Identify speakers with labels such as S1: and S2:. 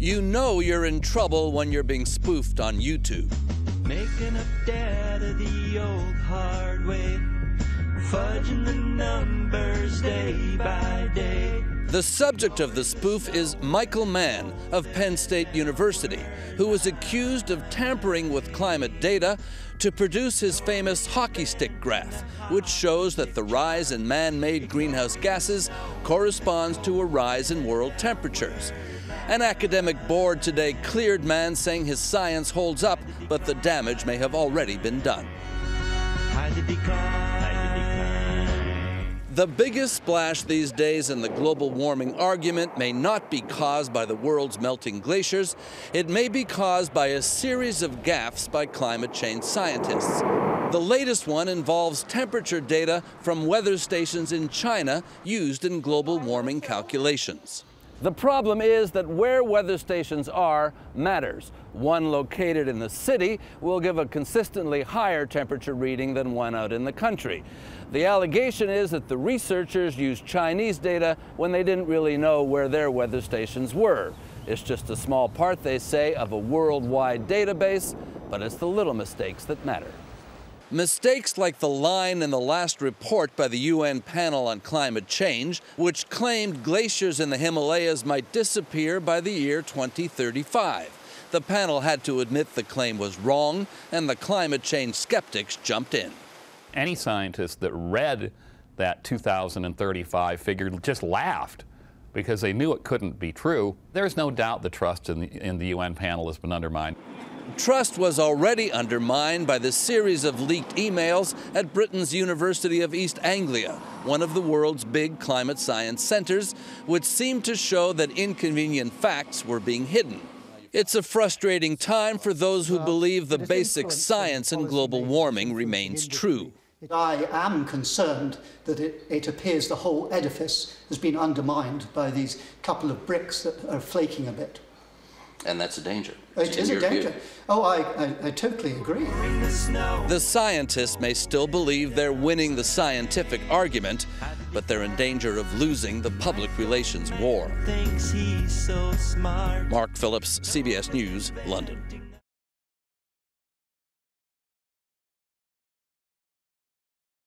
S1: You know you're in trouble when you're being spoofed on YouTube.
S2: Making up data the old hard way, fudging the numbers.
S1: The subject of the spoof is Michael Mann of Penn State University, who was accused of tampering with climate data to produce his famous hockey stick graph, which shows that the rise in man made greenhouse gases corresponds to a rise in world temperatures. An academic board today cleared Mann, saying his science holds up, but the damage may have already been done.
S2: The
S1: biggest splash these days in the global warming argument may not be caused by the world's melting glaciers. It may be caused by a series of gaffes by climate change scientists. The latest one involves temperature data from weather stations in China used in global warming calculations. The problem is that where weather stations are matters. One located in the city will give a consistently higher temperature reading than one out in the country. The allegation is that the researchers used Chinese data when they didn't really know where their weather stations were. It's just a small part, they say, of a worldwide database, but it's the little mistakes that matter. Mistakes like the line in the last report by the UN panel on climate change, which claimed glaciers in the Himalayas might disappear by the year 2035. The panel had to admit the claim was wrong, and the climate change skeptics jumped in.
S3: Any scientist that read that 2035 figure just laughed because they knew it couldn't be true. There's no doubt the trust in the, in the UN panel has been undermined.
S1: Trust was already undermined by the series of leaked emails at Britain's University of East Anglia, one of the world's big climate science centers, which seemed to show that inconvenient facts were being hidden. It's a frustrating time for those who believe the basic science in global warming remains true.
S4: I am concerned that it, it, appears the whole edifice has been undermined by these couple of bricks that are flaking a bit.
S5: And that's a danger.
S4: It is a danger. View. Oh, I, I, I totally agree.
S1: The scientists may still believe they're winning the scientific argument, but they're in danger of losing the public relations war. So Mark Phillips, CBS News, London.